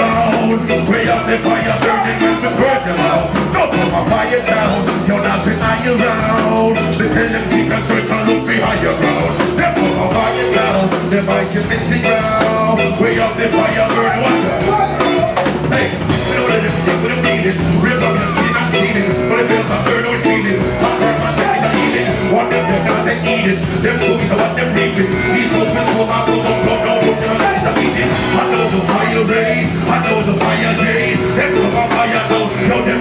ground. Way up the fire burning with the burn them out. Don't put my fire down, you're not behind your round. They tell them secret search and look behind your ground. They put my fire down, they might you missing ground. Way up the fire burning, what's that? Hey, we don't let them see what I'm needing. Rip up your skin, I'm stealing. But it feels like burn or feeling. I turn my belly, I'm eating. One of them, not they eat it. Them fools are what they're reaping. These fools, fools, my fools, fire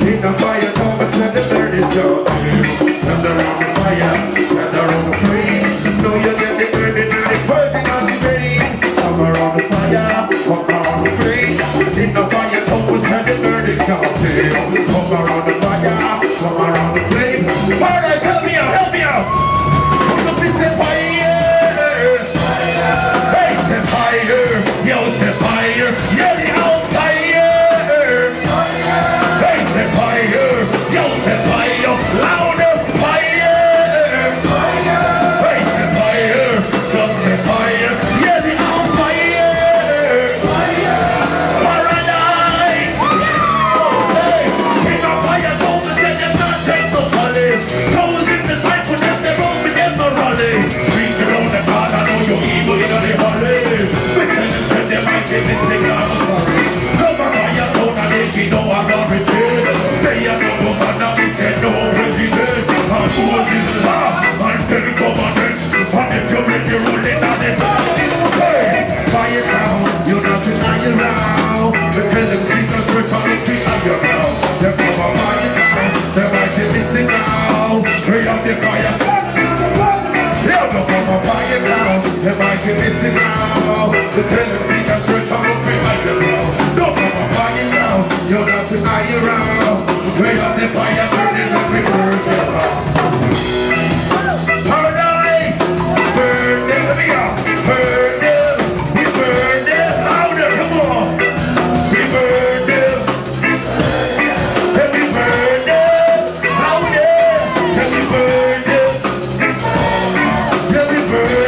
In the fire, Thomas and the burning dog. Stand around the fire, stand around the flame. Know you get the burning and burning on the vein. Come around the fire, come around the flame. In the fire, Thomas and the burning dog. Come around the on, fire down, they might be missing now. The fire. never